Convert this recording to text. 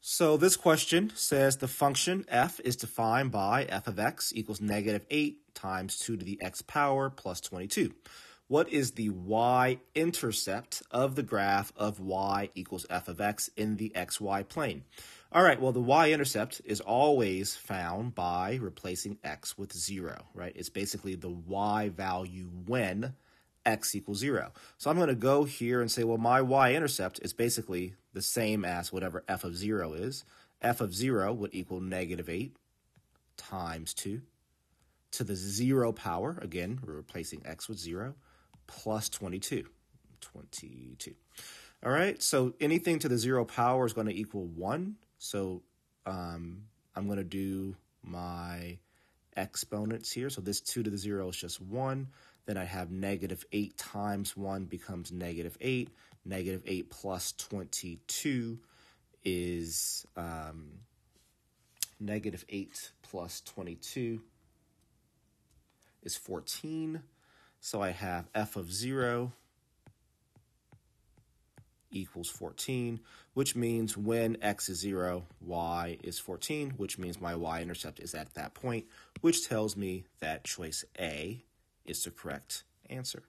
So this question says the function f is defined by f of x equals negative 8 times 2 to the x power plus 22. What is the y-intercept of the graph of y equals f of x in the xy plane? All right, well, the y-intercept is always found by replacing x with 0, right? It's basically the y value when x equals 0. So I'm going to go here and say, well, my y-intercept is basically the same as whatever f of 0 is. f of 0 would equal negative 8 times 2 to the 0 power. Again, we're replacing x with 0 plus 22. 22. All right, so anything to the 0 power is going to equal 1. So um, I'm going to do my exponents here. So this 2 to the 0 is just 1. Then I have negative 8 times 1 becomes negative 8. Negative 8 plus 22 is um, negative 8 plus 22 is 14. So I have f of 0 equals 14, which means when x is 0, y is 14, which means my y-intercept is at that point, which tells me that choice A is the correct answer.